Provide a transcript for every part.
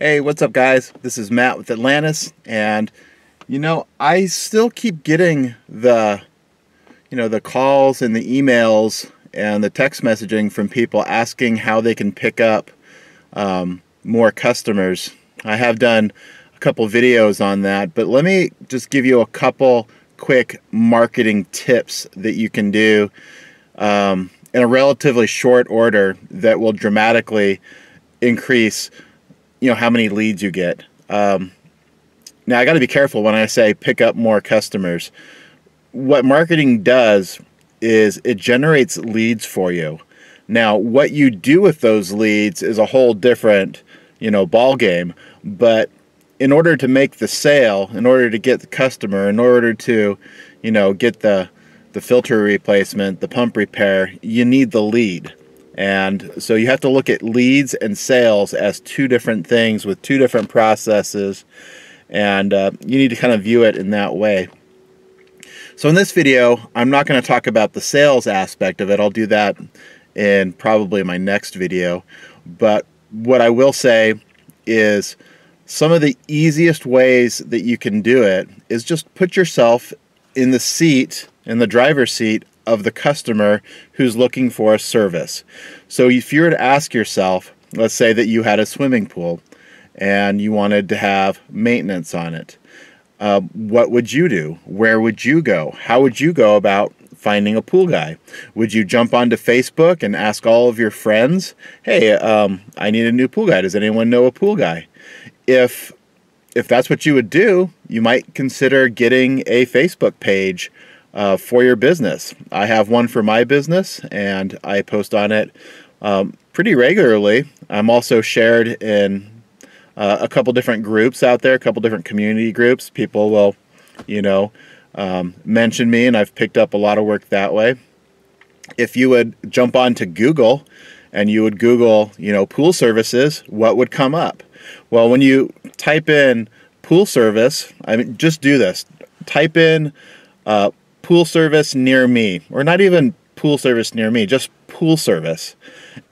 Hey, what's up, guys? This is Matt with Atlantis, and you know, I still keep getting the, you know, the calls and the emails and the text messaging from people asking how they can pick up um, more customers. I have done a couple videos on that, but let me just give you a couple quick marketing tips that you can do um, in a relatively short order that will dramatically increase you know how many leads you get. Um, now I got to be careful when I say pick up more customers. What marketing does is it generates leads for you. Now what you do with those leads is a whole different you know ball game. But in order to make the sale, in order to get the customer, in order to you know get the the filter replacement, the pump repair, you need the lead. And so you have to look at leads and sales as two different things with two different processes. And uh, you need to kind of view it in that way. So in this video, I'm not going to talk about the sales aspect of it. I'll do that in probably my next video. But what I will say is some of the easiest ways that you can do it is just put yourself in the seat, in the driver's seat of the customer who's looking for a service. So if you were to ask yourself, let's say that you had a swimming pool and you wanted to have maintenance on it, uh, what would you do? Where would you go? How would you go about finding a pool guy? Would you jump onto Facebook and ask all of your friends, hey, um, I need a new pool guy. Does anyone know a pool guy? If if that's what you would do, you might consider getting a Facebook page uh, for your business. I have one for my business and I post on it um, pretty regularly. I'm also shared in uh, a couple different groups out there, a couple different community groups. People will, you know, um, mention me and I've picked up a lot of work that way. If you would jump onto Google and you would Google, you know, pool services, what would come up? Well, when you type in pool service, I mean, just do this. Type in uh, pool service near me, or not even pool service near me, just pool service.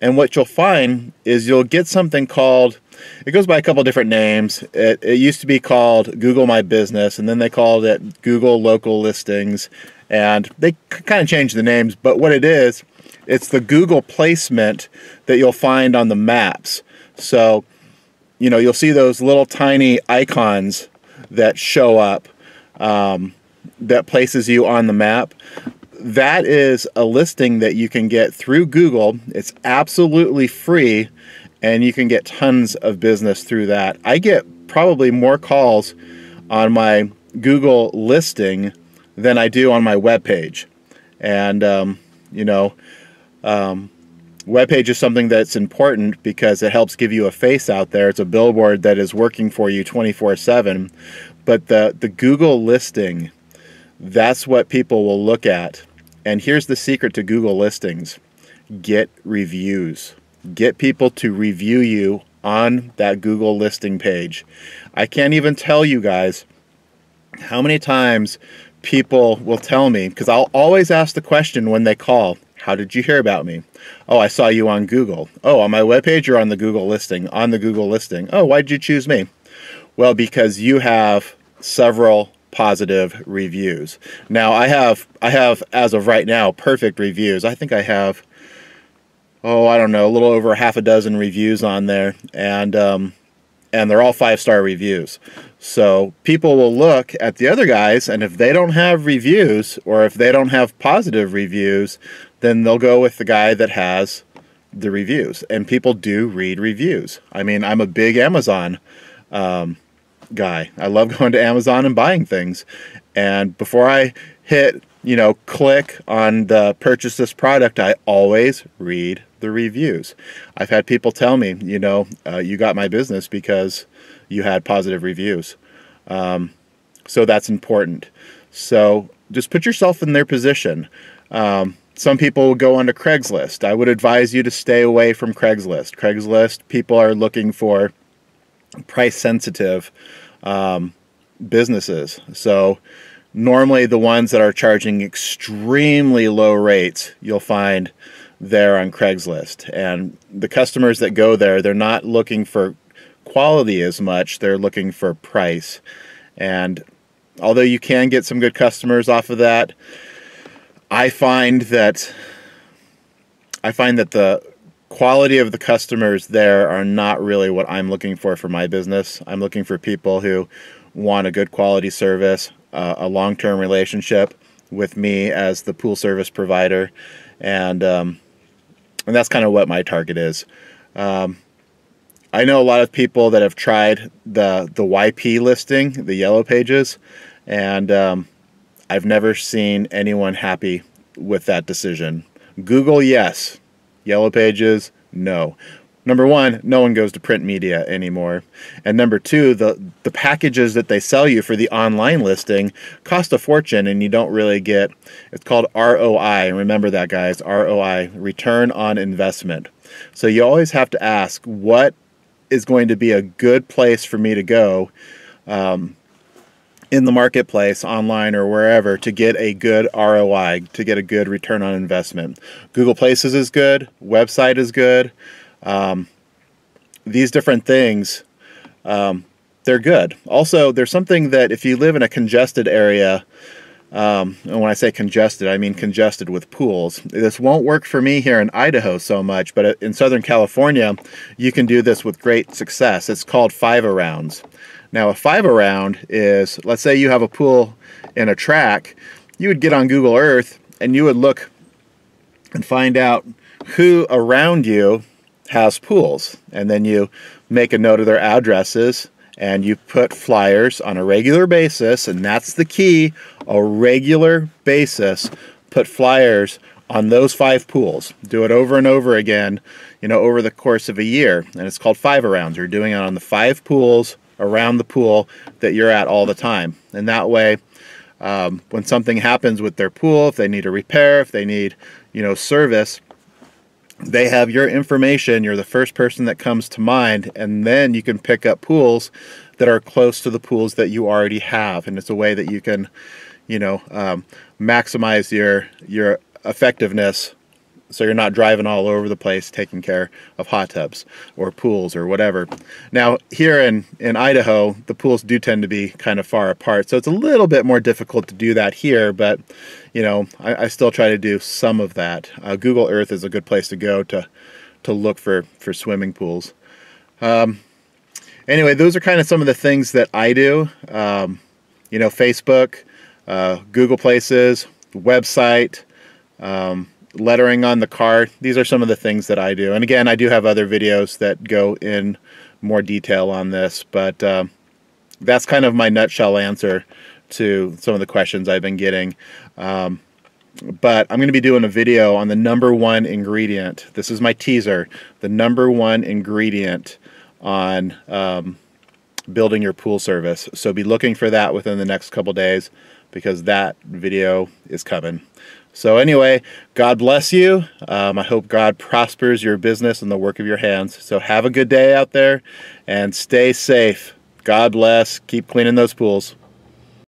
And what you'll find is you'll get something called, it goes by a couple different names. It, it used to be called Google My Business, and then they called it Google Local Listings, and they kind of changed the names, but what it is, it's the Google placement that you'll find on the maps. So, you know, you'll see those little tiny icons that show up. Um, that places you on the map. That is a listing that you can get through Google. It's absolutely free and you can get tons of business through that. I get probably more calls on my Google listing than I do on my web page. And, um, you know, um, web page is something that's important because it helps give you a face out there. It's a billboard that is working for you 24 7. But the, the Google listing that's what people will look at. And here's the secret to Google listings get reviews. Get people to review you on that Google listing page. I can't even tell you guys how many times people will tell me, because I'll always ask the question when they call, how did you hear about me? Oh, I saw you on Google. Oh, on my webpage or on the Google listing? On the Google listing. Oh, why did you choose me? Well, because you have several positive reviews. Now I have I have as of right now perfect reviews. I think I have oh I don't know a little over half a dozen reviews on there, and um, and they're all five star reviews. So people will look at the other guys, and if they don't have reviews or if they don't have positive reviews, then they'll go with the guy that has the reviews. And people do read reviews. I mean, I'm a big Amazon. Um, guy. I love going to Amazon and buying things. And before I hit, you know, click on the purchase this product, I always read the reviews. I've had people tell me, you know, uh, you got my business because you had positive reviews. Um, so that's important. So just put yourself in their position. Um, some people go onto Craigslist. I would advise you to stay away from Craigslist. Craigslist, people are looking for price sensitive um, businesses. So normally the ones that are charging extremely low rates, you'll find there on Craigslist. And the customers that go there, they're not looking for quality as much, they're looking for price. And although you can get some good customers off of that, I find that I find that the quality of the customers there are not really what I'm looking for for my business. I'm looking for people who want a good quality service, uh, a long-term relationship with me as the pool service provider, and um, and that's kind of what my target is. Um, I know a lot of people that have tried the the YP listing, the yellow pages, and um, I've never seen anyone happy with that decision. Google, yes. Yellow pages, no. Number one, no one goes to print media anymore. And number two, the, the packages that they sell you for the online listing cost a fortune and you don't really get, it's called ROI. Remember that, guys, ROI, return on investment. So you always have to ask, what is going to be a good place for me to go um, in the marketplace, online or wherever, to get a good ROI, to get a good return on investment? Google Places is good, website is good. Um, these different things, um, they're good. Also, there's something that if you live in a congested area, um, and when I say congested, I mean congested with pools. This won't work for me here in Idaho so much, but in Southern California, you can do this with great success. It's called five arounds. Now, a five around is, let's say you have a pool in a track, you would get on Google Earth and you would look and find out who around you has pools. And then you make a note of their addresses and you put flyers on a regular basis. And that's the key a regular basis. Put flyers on those five pools. Do it over and over again, you know, over the course of a year. And it's called five arounds. You're doing it on the five pools around the pool that you're at all the time. And that way, um, when something happens with their pool, if they need a repair, if they need, you know, service, they have your information. You're the first person that comes to mind, and then you can pick up pools that are close to the pools that you already have, and it's a way that you can, you know, um, maximize your your effectiveness so you're not driving all over the place taking care of hot tubs or pools or whatever. Now here in, in Idaho, the pools do tend to be kind of far apart, so it's a little bit more difficult to do that here, but you know, I, I still try to do some of that. Uh, Google Earth is a good place to go to, to look for, for swimming pools. Um, anyway, those are kind of some of the things that I do. Um, you know, Facebook, uh, Google Places, website, um, lettering on the car. These are some of the things that I do. And again, I do have other videos that go in more detail on this, but uh, that's kind of my nutshell answer to some of the questions I've been getting. Um, but I'm going to be doing a video on the number one ingredient. This is my teaser. The number one ingredient on um, building your pool service. So be looking for that within the next couple days because that video is coming. So anyway, God bless you. Um, I hope God prospers your business and the work of your hands. So have a good day out there and stay safe. God bless. Keep cleaning those pools.